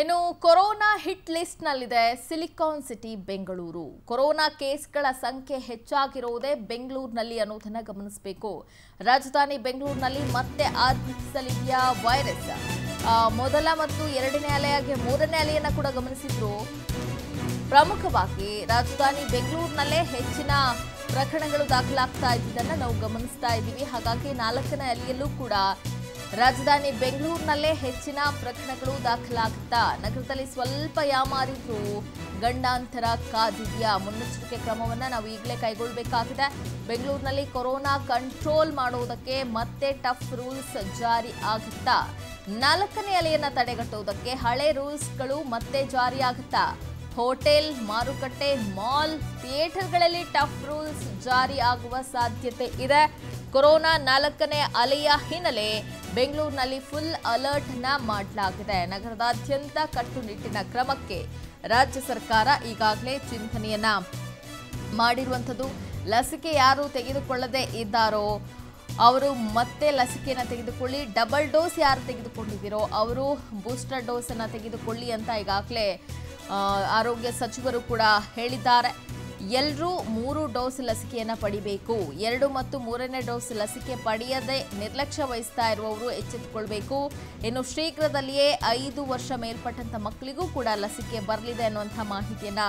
ಇನ್ನು corona hit ಲಿಸ್ಟ್ನಲ್ಲಿದೆ silicon city, Bengaluru. Corona ಕೇಸ್ಗಳ ಸಂಖ್ಯೆ ಹೆಚ್ಚಾಗಿರುವುದೇ ಬೆಂಗಳೂರಿನಲ್ಲಿ ಅನ್ನೋದನ್ನು ಗಮನಿಸಬೇಕು. ರಾಜಧಾನಿ ಬೆಂಗಳೂರಿನಲ್ಲಿ ಮತ್ತೆ ಆರ್ಭಟಿಸಲಿದೆಯಾ ವೈರಸ್? ಮೊದಲ ಮತ್ತು ಎರಡನೇ ಅಲೆಯಾಗಿ ಮೂರನೇ ಅಲೆಯನ್ನ ಕೂಡ ಗಮನಿಸಿದ್ರು. ಪ್ರಮುಖವಾಗಿ ರಾಜಧಾನಿ ಬೆಂಗಳೂರಿನಲ್ಲೇ ಹೆಚ್ಚಿನ ಪ್ರಕರಣಗಳು ದಾಖಲಾಗ್ತಾ ಇದ್ದಿದ್ದನ್ನ ನಾವು ಗಮನಿಸ್ತಾ ಇದ್ದೀವಿ. ಹಾಗಾಗಿ ನಾಲ್ಕನೇ ಅಲೆಯಲ್ಲೂ ಕೂಡ ರಾಜಧಾನಿ ಬೆಂಗಳೂರಿನಲ್ಲೇ ಹೆಚ್ಚಿನ ಪ್ರಕರಣಗಳು ದಾಖಲಾಗುತ್ತಾ ನಗರದಲ್ಲಿ ಸ್ವಲ್ಪ ಯಾಮಾರಿದ್ರು ಗಂಡಾಂತರ ಕಾದಿದೆಯಾ? ಮುನ್ನೆಚ್ಚರಿಕೆ ಕ್ರಮವನ್ನು ನಾವು ಈಗಲೇ ಕೈಗೊಳ್ಳಬೇಕಾಗಿದೆ. ಬೆಂಗಳೂರಿನಲ್ಲಿ ಕೊರೋನಾ ಕಂಟ್ರೋಲ್ ಮಾಡುವುದಕ್ಕೆ ಮತ್ತೆ ಟಫ್ ರೂಲ್ಸ್ ಜಾರಿ ಆಗುತ್ತಾ? ನಾಲ್ಕನೇ ಅಲೆಯನ್ನು ತಡೆಗಟ್ಟುವುದಕ್ಕೆ ಹಳೆ ರೂಲ್ಸ್ಗಳು ಮತ್ತೆ ಜಾರಿಯಾಗುತ್ತಾ ಹೋಟೆಲ್, ಮಾರುಕಟ್ಟೆ, ಮಾಲ್, ಥಿಯೇಟರ್ಗಳಲ್ಲಿ ಟಫ್ ರೂಲ್ಸ್ ಜಾರಿ ಆಗುವ ಸಾಧ್ಯತೆ ಇದೆ. ಕೊರೋನಾ ನಾಲ್ಕನೇ ಅಲೆಯ ಹಿನ್ನೆಲೆ ಬೆಂಗಳೂರಿನಲ್ಲಿ ಫುಲ್ ಅಲರ್ಟ್ನ ಮಾಡಲಾಗಿದೆ. ನಗರದಾದ್ಯಂತ ಕಟ್ಟುನಿಟ್ಟಿನ ಕ್ರಮಕ್ಕೆ ರಾಜ್ಯ ಸರ್ಕಾರ ಈಗಾಗಲೇ ಚಿಂತನೆಯನ್ನ ಮಾಡಿರುವಂಥದ್ದು. ಲಸಿಕೆ ಯಾರು ತೆಗೆದುಕೊಳ್ಳದೆ ಇದ್ದಾರೋ, ಅವರು ಮತ್ತೆ ಲಸಿಕೆಯನ್ನು ತೆಗೆದುಕೊಳ್ಳಿ ಡಬಲ್ ಡೋಸ್ ಯಾರು ತೆಗೆದುಕೊಂಡಿದ್ದೀರೋ, ಅವರು ಬೂಸ್ಟರ್ ಡೋಸನ್ನು ತೆಗೆದುಕೊಳ್ಳಿ ಅಂತ ಈಗಾಗಲೇ ಆರೋಗ್ಯ ಸಚಿವರು ಕೂಡ ಹೇಳಿದ್ದಾರೆ. ಎಲ್ಲರೂ ಮೂರು ಡೋಸ್ ಲಸಿಕೆಯನ್ನು ಪಡಿಬೇಕು. ಎರಡು ಮತ್ತು ಮೂರನೇ ಡೋಸ್ ಲಸಿಕೆ ಪಡೆಯದೆ ನಿರ್ಲಕ್ಷ್ಯ ವಹಿಸ್ತಾ ಇರುವವರು ಎಚ್ಚೆತ್ತುಕೊಳ್ಬೇಕು. ಇನ್ನು ಶೀಘ್ರದಲ್ಲಿಯೇ ಐದು ವರ್ಷ ಮೇಲ್ಪಟ್ಟಂತ ಮಕ್ಕಳಿಗೂ ಕೂಡ ಲಸಿಕೆ ಬರಲಿದೆ ಅನ್ನುವಂಥ ಮಾಹಿತಿಯನ್ನ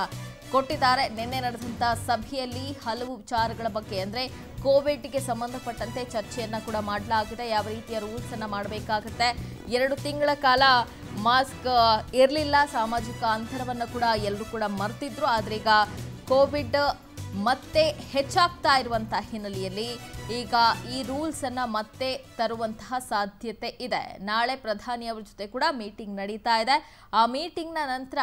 ಕೊಟ್ಟಿದ್ದಾರೆ. ನಿನ್ನೆ ನಡೆದಂಥ ಸಭೆಯಲ್ಲಿ ಹಲವು ವಿಚಾರಗಳ ಬಗ್ಗೆ ಅಂದ್ರೆ ಕೋವಿಡ್ಗೆ ಸಂಬಂಧಪಟ್ಟಂತೆ ಚರ್ಚೆಯನ್ನ ಕೂಡ ಮಾಡಲಾಗಿದೆ. ಯಾವ ರೀತಿಯ ರೂಲ್ಸ್ ಅನ್ನ ಮಾಡಬೇಕಾಗುತ್ತೆ. ಎರಡು ತಿಂಗಳ ಕಾಲ ಮಾಸ್ಕ್ ಇರಲಿಲ್ಲ. ಸಾಮಾಜಿಕ ಅಂತರವನ್ನು ಕೂಡ ಎಲ್ಲರೂ ಕೂಡ ಮರ್ತಿದ್ರು. ಆದರೆ ಈಗ ಕೋವಿಡ್ ಮತ್ತೆ ಹೆಚ್ಚಾಗ್ತಾ ಇರುವಂತಹ ಹಿನ್ನೆಲೆಯಲ್ಲಿ ಈಗ ಈ ರೂಲ್ಸ್ ಅನ್ನ ಮತ್ತೆ ತರುವಂತಹ ಸಾಧ್ಯತೆ ಇದೆ. ನಾಳೆ ಪ್ರಧಾನಿಯವರ ಜೊತೆ ಕೂಡ ಮೀಟಿಂಗ್ ನಡೀತಾ ಇದೆ. ಆ ಮೀಟಿಂಗ್ನ ನಂತರ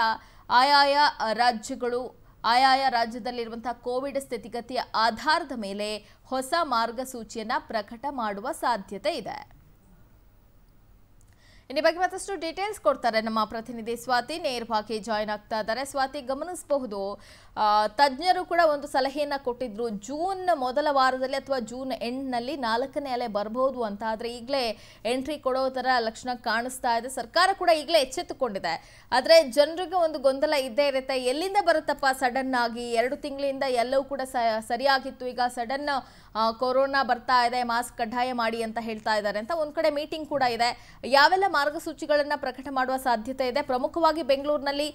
ಆಯಾಯ ರಾಜ್ಯಗಳು, ಆಯಾಯ ರಾಜ್ಯದಲ್ಲಿರುವಂತಹ ಕೋವಿಡ್ ಸ್ಥಿತಿಗತಿಯ ಆಧಾರದ ಮೇಲೆ ಹೊಸ ಮಾರ್ಗಸೂಚಿಯನ್ನ ಪ್ರಕಟ ಮಾಡುವ ಸಾಧ್ಯತೆ ಇದೆ. ಇನ್ನು ಬಗ್ಗೆ ಮತ್ತಷ್ಟು ಡೀಟೇಲ್ಸ್ ಕೊಡ್ತಾರೆ ನಮ್ಮ ಪ್ರತಿನಿಧಿ. ಸ್ವಾತಿ ನೇರವಾಗಿ ಜಾಯ್ನ್ ಆಗ್ತಾ ಇದ್ದಾರೆ. ಸ್ವಾತಿ, ಗಮನಿಸಬಹುದು ತಜ್ಞರು ಕೂಡ ಒಂದು ಸಲಹೆಯನ್ನ ಕೊಟ್ಟಿದ್ರು. ಜೂನ್ ಮೊದಲ ವಾರದಲ್ಲಿ ಅಥವಾ ಜೂನ್ ಎಂಡ್ನಲ್ಲಿ ನಾಲ್ಕನೇ ಅಲೆ ಬರಬಹುದು ಅಂತ. ಆದರೆ ಈಗಲೇ ಎಂಟ್ರಿ ಕೊಡೋ ತರ ಲಕ್ಷಣ ಕಾಣಿಸ್ತಾ ಇದೆ. ಸರ್ಕಾರ ಕೂಡ ಈಗಲೇ ಎಚ್ಚೆತ್ತುಕೊಂಡಿದೆ. ಆದರೆ ಜನರಿಗೆ ಒಂದು ಗೊಂದಲ ಇದ್ದೇ ಇರುತ್ತೆ. ಎಲ್ಲಿಂದ ಬರುತ್ತಪ್ಪ ಸಡನ್ ಆಗಿ? ಎರಡು ತಿಂಗಳಿಂದ ಎಲ್ಲವೂ ಕೂಡ ಸರಿಯಾಗಿತ್ತು. ಈಗ ಸಡನ್ ಕೊರೋನಾ ಬರ್ತಾ ಇದೆ, ಮಾಸ್ಕ್ ಕಡ್ಡಾಯ ಮಾಡಿ ಅಂತ ಹೇಳ್ತಾ ಇದ್ದಾರೆ ಅಂತ ಒಂದ್ ಕಡೆ ಮೀಟಿಂಗ್ ಕೂಡ ಇದೆ. ಯಾವೆಲ್ಲ ಮಾರ್ಗಸೂಚಿಗಳನ್ನ ಪ್ರಕಟ ಮಾಡುವ ಸಾಧ್ಯತೆ ಇದೆ? ಪ್ರಮುಖವಾಗಿ ಬೆಂಗಳೂರಿನಲ್ಲಿ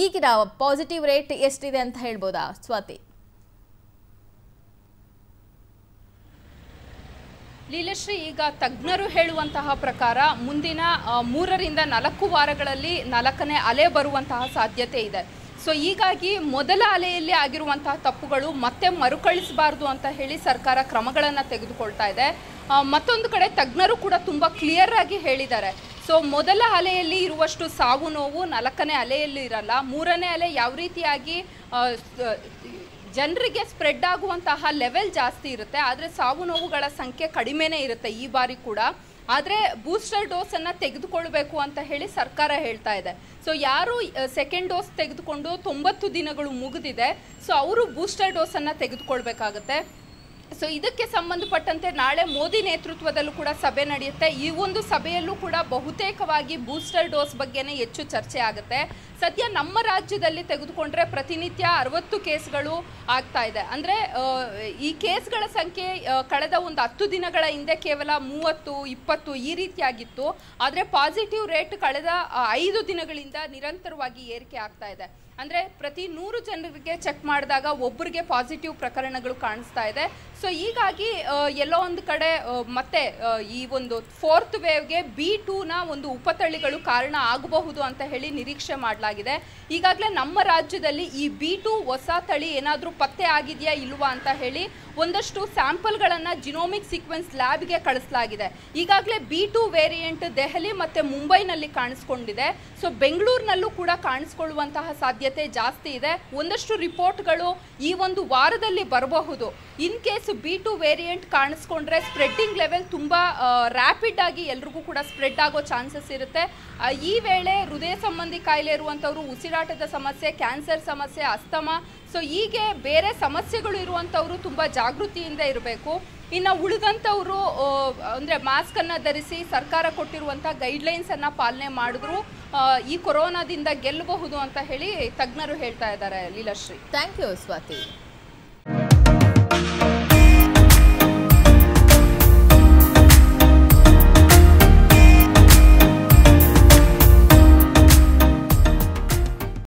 ಈಗಿನ ಪಾಸಿಟಿವ್ ರೇಟ್ ಎಷ್ಟಿದೆ ಅಂತ ಹೇಳ್ಬೋದಾ, ಸ್ವಾತಿ? ಲೀಲಶ್ರೀ, ಈಗ ತಜ್ಞರು ಹೇಳುವಂತಹ ಪ್ರಕಾರ ಮುಂದಿನ ಮೂರರಿಂದ ನಾಲ್ಕು ವಾರಗಳಲ್ಲಿ ನಾಲ್ಕನೇ ಅಲೆ ಬರುವಂತಹ ಸಾಧ್ಯತೆ ಇದೆ. ಸೊ ಹೀಗಾಗಿ ಮೊದಲ ಅಲೆಯಲ್ಲಿ ಆಗಿರುವಂತಹ ತಪ್ಪುಗಳು ಮತ್ತೆ ಮರುಕಳಿಸಬಾರ್ದು ಅಂತ ಹೇಳಿ ಸರ್ಕಾರ ಕ್ರಮಗಳನ್ನು ತೆಗೆದುಕೊಳ್ತಾ ಇದೆ. ಮತ್ತೊಂದು ಕಡೆ ತಜ್ಞರು ಕೂಡ ತುಂಬ ಕ್ಲಿಯರ್ ಆಗಿ ಹೇಳಿದ್ದಾರೆ. ಸೊ ಮೊದಲ ಅಲೆಯಲ್ಲಿ ಇರುವಷ್ಟು ಸಾವು ನೋವು ನಾಲ್ಕನೇ ಅಲೆಯಲ್ಲಿ ಇರಲ್ಲ. ಮೂರನೇ ಅಲೆ ಯಾವ ರೀತಿಯಾಗಿ ಜನರಿಗೆ ಸ್ಪ್ರೆಡ್ ಆಗುವಂತಹ ಲೆವೆಲ್ ಜಾಸ್ತಿ ಇರುತ್ತೆ. ಆದರೆ ಸಾವು ನೋವುಗಳ ಸಂಖ್ಯೆ ಕಡಿಮೆನೇ ಇರುತ್ತೆ ಈ ಬಾರಿ ಕೂಡ. ಆದರೆ ಬೂಸ್ಟರ್ ಡೋಸನ್ನು ತೆಗೆದುಕೊಳ್ಬೇಕು ಅಂತ ಹೇಳಿ ಸರ್ಕಾರ ಹೇಳ್ತಾ ಇದೆ. ಸೊ ಯಾರು ಸೆಕೆಂಡ್ ಡೋಸ್ ತೆಗೆದುಕೊಂಡು ತೊಂಬತ್ತು ದಿನಗಳು ಮುಗಿದಿದೆ ಸೊ ಅವರು ಬೂಸ್ಟರ್ ಡೋಸನ್ನು ತೆಗೆದುಕೊಳ್ಬೇಕಾಗತ್ತೆ. ಸೊ ಇದಕ್ಕೆ ಸಂಬಂಧಪಟ್ಟಂತೆ ನಾಳೆ ಮೋದಿ ನೇತೃತ್ವದಲ್ಲೂ ಕೂಡ ಸಭೆ ನಡೆಯುತ್ತೆ. ಈ ಒಂದು ಸಭೆಯಲ್ಲೂ ಕೂಡ ಬಹುತೇಕವಾಗಿ ಬೂಸ್ಟರ್ ಡೋಸ್ ಬಗ್ಗೆನೇ ಹೆಚ್ಚು ಚರ್ಚೆ ಆಗುತ್ತೆ. ಸದ್ಯ ನಮ್ಮ ರಾಜ್ಯದಲ್ಲಿ ತೆಗೆದುಕೊಂಡ್ರೆ ಪ್ರತಿನಿತ್ಯ ಅರವತ್ತು ಕೇಸ್ಗಳು ಆಗ್ತಾ ಇದೆ. ಅಂದರೆ ಈ ಕೇಸ್ಗಳ ಸಂಖ್ಯೆ ಕಳೆದ ಒಂದು ಹತ್ತು ದಿನಗಳ ಹಿಂದೆ ಕೇವಲ ಮೂವತ್ತು, ಇಪ್ಪತ್ತು ಈ ರೀತಿಯಾಗಿತ್ತು. ಆದರೆ ಪಾಸಿಟಿವ್ ರೇಟ್ ಕಳೆದ ಐದು ದಿನಗಳಿಂದ ನಿರಂತರವಾಗಿ ಏರಿಕೆ ಆಗ್ತಾ ಇದೆ. ಅಂದರೆ ಪ್ರತಿ ನೂರು ಜನರಿಗೆ ಚೆಕ್ ಮಾಡಿದಾಗ ಒಬ್ಬರಿಗೆ ಪಾಸಿಟಿವ್ ಪ್ರಕರಣಗಳು ಕಾಣಿಸ್ತಾ ಇದೆ. ಸೊ ಹೀಗಾಗಿ ಎಲ್ಲೋ ಒಂದು ಕಡೆ ಮತ್ತೆ ಈ ಒಂದು ಫೋರ್ತ್ ವೇವ್ಗೆ ಬಿ ಟೂನ ಒಂದು ಉಪತಳಿಗಳು ಕಾರಣ ಆಗಬಹುದು ಅಂತ ಹೇಳಿ ನಿರೀಕ್ಷೆ ಮಾಡಲಾಗಿದೆ. ಈಗಾಗಲೇ ನಮ್ಮ ರಾಜ್ಯದಲ್ಲಿ ಈ ಬಿ ಟೂ ಹೊಸ ತಳಿ ಏನಾದರೂ ಪತ್ತೆ ಆಗಿದೆಯಾ ಇಲ್ವಾ ಅಂತ ಹೇಳಿ ಒಂದಷ್ಟು ಸ್ಯಾಂಪಲ್ಗಳನ್ನು ಜಿನೋಮಿಕ್ ಸೀಕ್ವೆನ್ಸ್ ಲ್ಯಾಬ್ಗೆ ಕಳಿಸಲಾಗಿದೆ. ಈಗಾಗಲೇ ಬಿ ಟೂ ವೇರಿಯಂಟ್ ದೆಹಲಿ ಮತ್ತು ಮುಂಬೈನಲ್ಲಿ ಕಾಣಿಸ್ಕೊಂಡಿದೆ. ಸೊ ಬೆಂಗಳೂರಿನಲ್ಲೂ ಕೂಡ ಕಾಣಿಸ್ಕೊಳ್ಳುವಂತಹ ಸಾಧ್ಯತೆ ಜಾಸ್ತಿ ಇದೆ. ಒಂದಷ್ಟು ರಿಪೋರ್ಟ್ಗಳು ಈ ಒಂದು ವಾರದಲ್ಲಿ ಬರಬಹುದು. In case B two variant ಕಾಣಿಸ್ಕೊಂಡ್ರೆ spreading level ತುಂಬ ರ್ಯಾಪಿಡ್ ಆಗಿ ಎಲ್ರಿಗೂ ಕೂಡ ಸ್ಪ್ರೆಡ್ ಆಗೋ ಚಾನ್ಸಸ್ ಇರುತ್ತೆ. ಈ ವೇಳೆ ಹೃದಯ ಸಂಬಂಧಿ ಕಾಯಿಲೆ ಇರುವಂಥವ್ರು, ಉಸಿರಾಟದ ಸಮಸ್ಯೆ, ಕ್ಯಾನ್ಸರ್ ಸಮಸ್ಯೆ, ಅಸ್ತಮ, ಸೊ ಹೀಗೆ ಬೇರೆ ಸಮಸ್ಯೆಗಳು ಇರುವಂಥವ್ರು ತುಂಬ ಜಾಗೃತಿಯಿಂದ ಇರಬೇಕು. ಇನ್ನು ಉಳಿದಂಥವರು ಅಂದರೆ ಮಾಸ್ಕನ್ನು ಧರಿಸಿ ಸರ್ಕಾರ ಕೊಟ್ಟಿರುವಂಥ ಗೈಡ್ಲೈನ್ಸನ್ನು ಪಾಲನೆ ಮಾಡಿದ್ರು. ಈ ಕೊರೋನಾದಿಂದ ಗೆಲ್ಲಬಹುದು ಅಂತ ಹೇಳಿ ತಜ್ಞರು ಹೇಳ್ತಾ ಇದ್ದಾರೆ ಲೀಲಾಶ್ರೀ. Thank you Swati.